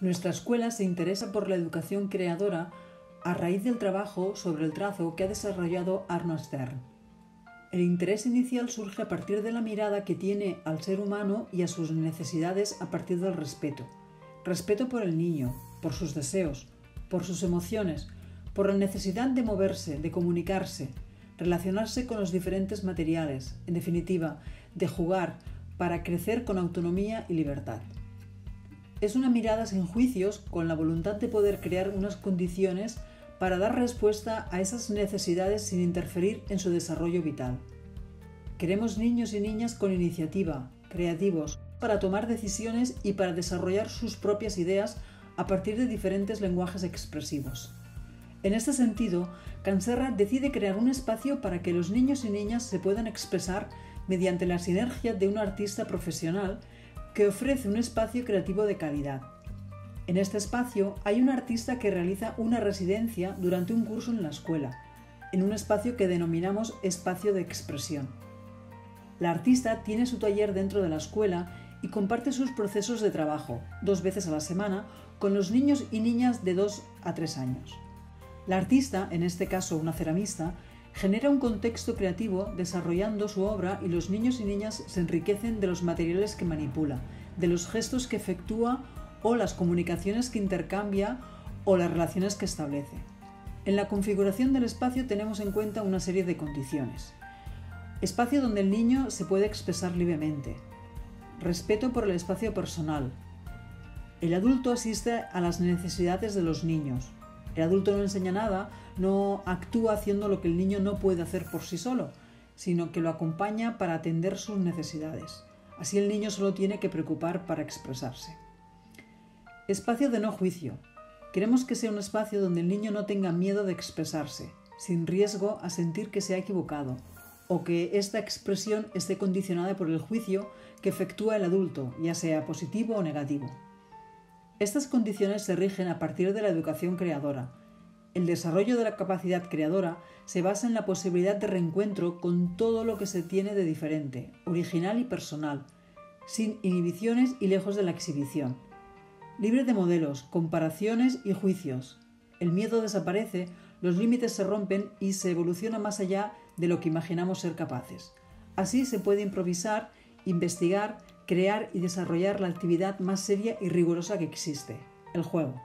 Nuestra escuela se interesa por la educación creadora a raíz del trabajo sobre el trazo que ha desarrollado Arnold Stern. El interés inicial surge a partir de la mirada que tiene al ser humano y a sus necesidades a partir del respeto. Respeto por el niño, por sus deseos, por sus emociones, por la necesidad de moverse, de comunicarse, relacionarse con los diferentes materiales, en definitiva, de jugar para crecer con autonomía y libertad. Es una mirada sin juicios con la voluntad de poder crear unas condiciones para dar respuesta a esas necesidades sin interferir en su desarrollo vital. Queremos niños y niñas con iniciativa, creativos, para tomar decisiones y para desarrollar sus propias ideas a partir de diferentes lenguajes expresivos. En este sentido, Canserra decide crear un espacio para que los niños y niñas se puedan expresar mediante la sinergia de un artista profesional que ofrece un espacio creativo de calidad. En este espacio hay un artista que realiza una residencia durante un curso en la escuela, en un espacio que denominamos espacio de expresión. La artista tiene su taller dentro de la escuela y comparte sus procesos de trabajo, dos veces a la semana, con los niños y niñas de 2 a 3 años. La artista, en este caso una ceramista, genera un contexto creativo desarrollando su obra y los niños y niñas se enriquecen de los materiales que manipula, de los gestos que efectúa o las comunicaciones que intercambia o las relaciones que establece. En la configuración del espacio tenemos en cuenta una serie de condiciones. Espacio donde el niño se puede expresar libremente. Respeto por el espacio personal. El adulto asiste a las necesidades de los niños. El adulto no enseña nada, no actúa haciendo lo que el niño no puede hacer por sí solo, sino que lo acompaña para atender sus necesidades. Así el niño solo tiene que preocupar para expresarse. Espacio de no juicio. Queremos que sea un espacio donde el niño no tenga miedo de expresarse, sin riesgo a sentir que se ha equivocado, o que esta expresión esté condicionada por el juicio que efectúa el adulto, ya sea positivo o negativo. Estas condiciones se rigen a partir de la educación creadora, el desarrollo de la capacidad creadora se basa en la posibilidad de reencuentro con todo lo que se tiene de diferente, original y personal, sin inhibiciones y lejos de la exhibición. Libre de modelos, comparaciones y juicios. El miedo desaparece, los límites se rompen y se evoluciona más allá de lo que imaginamos ser capaces. Así se puede improvisar, investigar, crear y desarrollar la actividad más seria y rigurosa que existe, el juego.